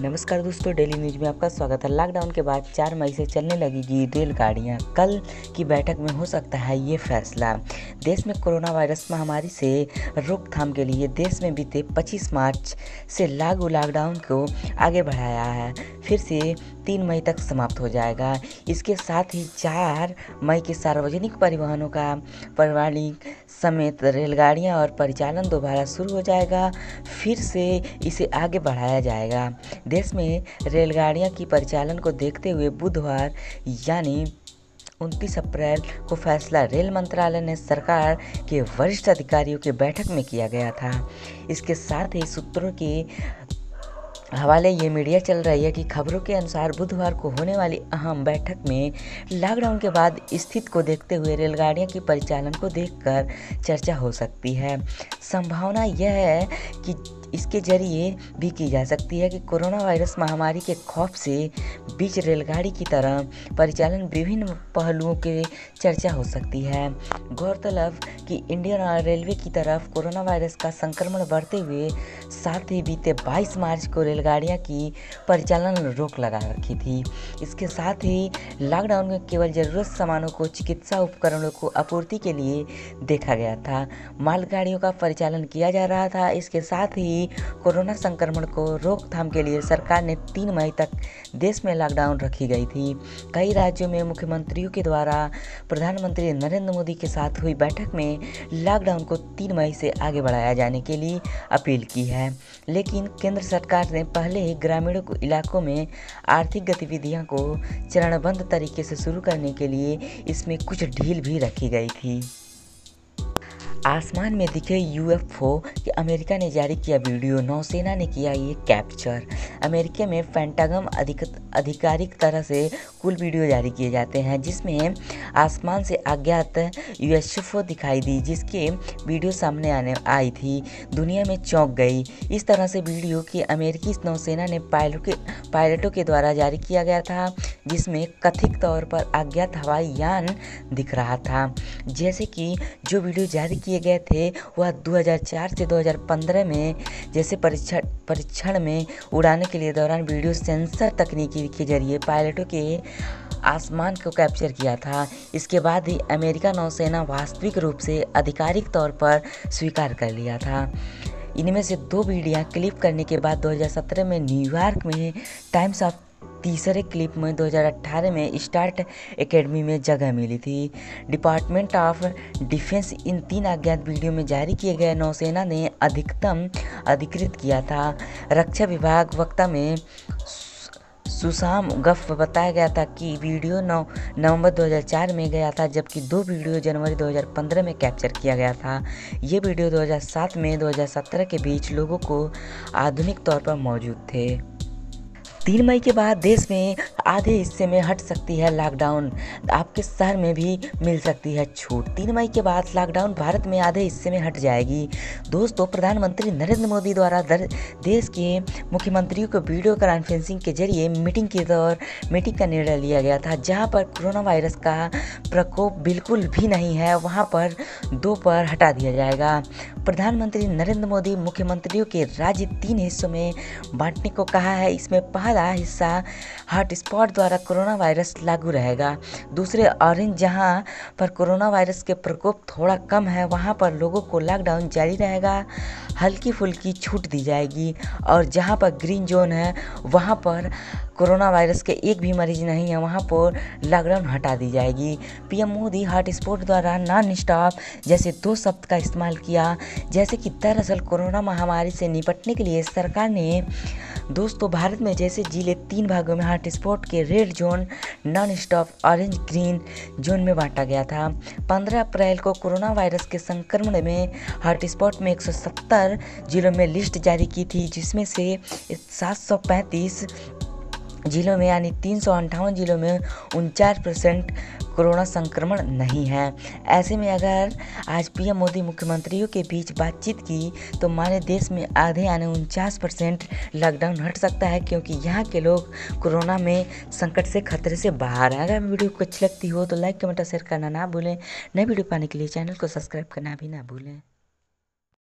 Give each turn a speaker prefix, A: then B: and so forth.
A: नमस्कार दोस्तों daily news में आपका स्वागत है। लॉकडाउन के बाद चार मई से चलने लगेगी रेलगाड़ियाँ कल की बैठक में हो सकता है ये फैसला। देश में कोरोना वायरस महामारी से रोकथाम के लिए देश में बीते 25 मार्च से लागू लॉकडाउन को आगे बढ़ाया है। फिर से तीन मई तक समाप्त हो जाएगा। इसके साथ ही चार मई के सार्वजनिक परिवहनों का पारिवारिक समेत रेलगाड़ियाँ और परिचालन दोबारा शुरू हो जाएगा। फिर से इसे आगे बढ़ाया जाएगा। देश में रेलगाड़ियाँ की परिचालन को देखते हुए बुधवार, यानी 29 अप्रैल को फैसला रेल मंत्रालय ने सरकार के वरिष्ठ अधिकारियों की बैठक में किया गया था। इसके साथ ही सूत्रों के हवाले ये मीडिया चल रही है कि खबरों के अनुसार बुधवार को होने वाली अहम बैठक में लॉकडाउन के बाद स्थिति को देखते हुए रेलगाड़ियों के परिचालन को देखकर चर्चा हो सकती है। संभावना यह है कि इसके ज़रिए भी की जा सकती है कि कोरोना वायरस महामारी के खौफ से बीच रेलगाड़ी की तरह परिचालन विभिन्न पहलुओं के चर्चा हो सकती है। गौरतलब कि इंडियन रेलवे की तरफ़ कोरोना वायरस का संक्रमण बढ़ते हुए साथ ही बीते 22 मार्च को रेलगाड़ियाँ की परिचालन रोक लगा रखी थी। इसके साथ ही लॉकडाउन में केवल ज़रूरत सामानों को चिकित्सा उपकरणों को आपूर्ति के लिए देखा गया था। मालगाड़ियों का परिचालन किया जा रहा था। इसके साथ ही कोरोना संक्रमण को रोकथाम के लिए सरकार ने तीन मई तक देश में लॉकडाउन रखी गई थी। कई राज्यों में मुख्यमंत्रियों के द्वारा प्रधानमंत्री नरेंद्र मोदी के साथ हुई बैठक में लॉकडाउन को तीन मई से आगे बढ़ाया जाने के लिए अपील की है। लेकिन केंद्र सरकार ने पहले ही ग्रामीण इलाकों में आर्थिक गतिविधियों को चरणबद्ध तरीके से शुरू करने के लिए इसमें कुछ ढील भी रखी गई थी। आसमान में दिखे यूएफओ कि अमेरिका ने जारी किया वीडियो। नौसेना ने किया ये कैप्चर अमेरिका में पेंटागम अधिक आधिकारिक तरह से कुल वीडियो जारी किए जाते हैं, जिसमें आसमान से अज्ञात यूएफओ दिखाई दी, जिसके वीडियो सामने आने आई थी। दुनिया में चौंक गई। इस तरह से वीडियो की अमेरिकी नौसेना ने पायलट के पायलटों के द्वारा जारी किया गया था। जिसमें कथित तौर पर अज्ञात हवाई यान दिख रहा था। जैसे कि जो वीडियो जारी किए गए थे, वह 2004 से 2015 में, जैसे परीक्षण परीक्षण में उड़ाने के लिए दौरान वीडियो सेंसर तकनीकी के ज़रिए पायलटों के आसमान को कैप्चर किया था। इसके बाद ही अमेरिका नौसेना वास्तविक रूप से आधिकारिक तौर पर स्वीकार कर लिया था। इनमें से दो वीडियो क्लिप करने के बाद 2017 में न्यूयॉर्क में टाइम्स ऑफ़ तीसरे क्लिप में 2018 में स्टार्ट एकेडमी में जगह मिली थी। डिपार्टमेंट ऑफ़ डिफेंस इन तीन अज्ञात वीडियो में जारी किए गए नौसेना ने अधिकतम अधिकृत किया था। रक्षा विभाग वक्ता में सुशाम गफ बताया गया था कि वीडियो नौ नवंबर 2004 में गया था, जबकि दो वीडियो जनवरी 2015 में कैप्चर किया गया था। ये वीडियो 2007 में 2017 के बीच लोगों को आधुनिक तौर पर मौजूद थे। तीन मई के बाद देश में आधे हिस्से में हट सकती है लॉकडाउन आपके शहर में भी मिल सकती है छूट। तीन मई के बाद लॉकडाउन भारत में आधे हिस्से में हट जाएगी। दोस्तों, प्रधानमंत्री नरेंद्र मोदी द्वारा देश के मुख्यमंत्रियों को वीडियो कॉन्फ्रेंसिंग के ज़रिए मीटिंग के दौर मीटिंग का निर्णय लिया गया था, जहाँ पर कोरोना वायरस का प्रकोप बिल्कुल भी नहीं है। वहाँ पर दो पर हटा दिया जाएगा। प्रधानमंत्री नरेंद्र मोदी मुख्यमंत्रियों के राज्य तीन हिस्सों में बांटने को कहा है। इसमें पहला हिस्सा हॉटस्पॉट द्वारा कोरोना वायरस लागू रहेगा। दूसरे ऑरेंज जहाँ पर कोरोना वायरस के प्रकोप थोड़ा कम है, वहाँ पर लोगों को लॉकडाउन जारी रहेगा। हल्की फुल्की छूट दी जाएगी और जहाँ पर ग्रीन जोन है, वहाँ पर कोरोना वायरस के एक भी मरीज़ नहीं है, वहाँ पर लॉकडाउन हटा दी जाएगी। पीएम मोदी हॉट स्पॉट द्वारा नॉन स्टॉप, जैसे दो शब्द का इस्तेमाल किया, जैसे कि दरअसल कोरोना महामारी से निपटने के लिए सरकार ने, दोस्तों, भारत में जैसे ज़िले तीन भागों में हॉट स्पॉट के red zone, non stop, orange, green zone में बांटा गया था। 15 अप्रैल को कोरोना वायरस के संक्रमण में हॉट स्पॉट में 170 जिलों में लिस्ट जारी की थी, जिसमें से 735 जिलों में यानी तीन सौ अंठावन जिलों में उनचास परसेंट कोरोना संक्रमण नहीं है। ऐसे में अगर आज पीएम मोदी मुख्यमंत्रियों के बीच बातचीत की तो माने देश में आधे आने उनचास परसेंट लॉकडाउन हट सकता है, क्योंकि यहाँ के लोग कोरोना में संकट से खतरे से बाहर हैं। अगर वीडियो को अच्छी लगती हो तो लाइक, कमेंट और शेयर करना ना भूलें। नई वीडियो पाने के लिए चैनल को सब्सक्राइब करना भी ना भूलें।